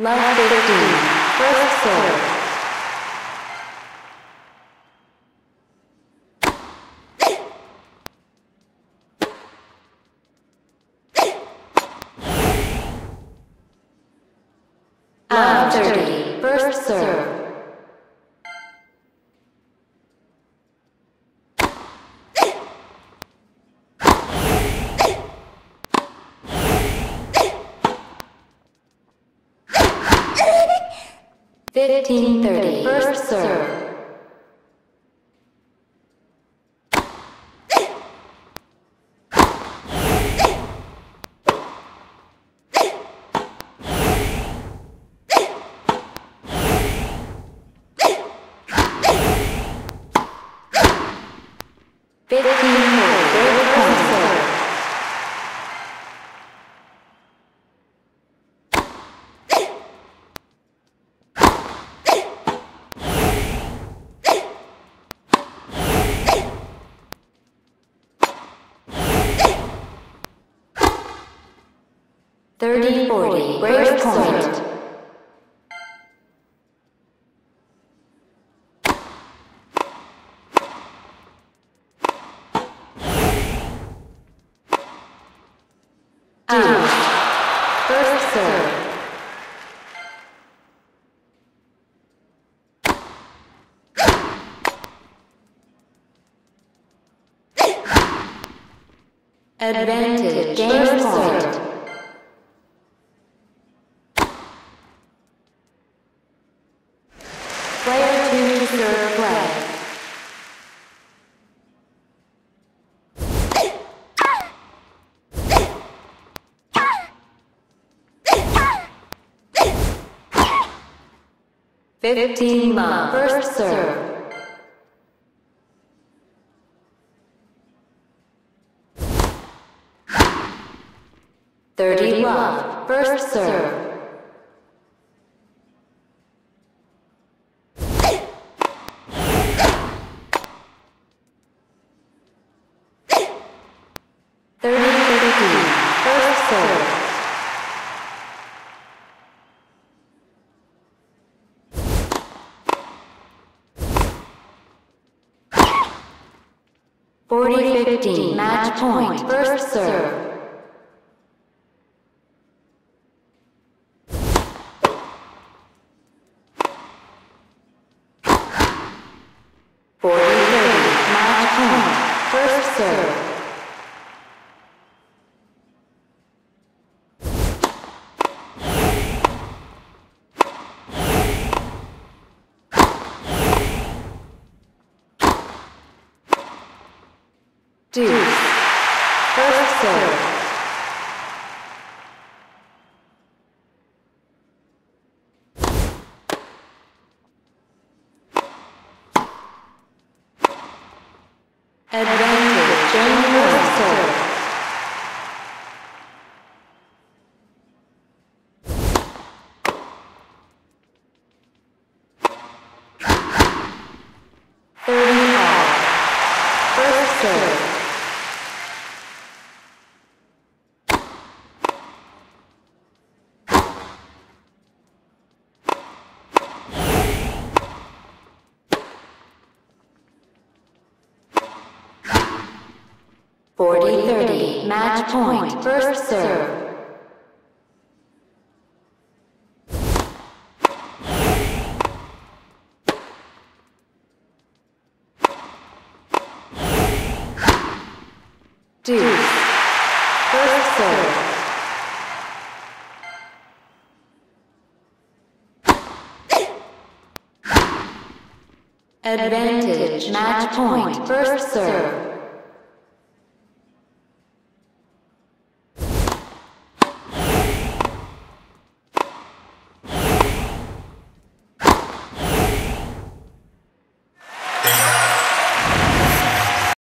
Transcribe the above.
Love 15. First serve. Love 30. First serve. Fifteen thirty. First serve. Fifteen 30, 40, break point. Out. First serve. Advantage, game point. Player two play. Fifteen love. First serve. Thirty love. First serve. Thirty fifteen. Serve. Forty fifteen. Match. First serve. Forty thirty. Match. First serve. Deuce. First serve. Advantage. Game first serve. Thirty all. First serve. Forty thirty. Match. First serve. Serve. Advantage. Match. First serve.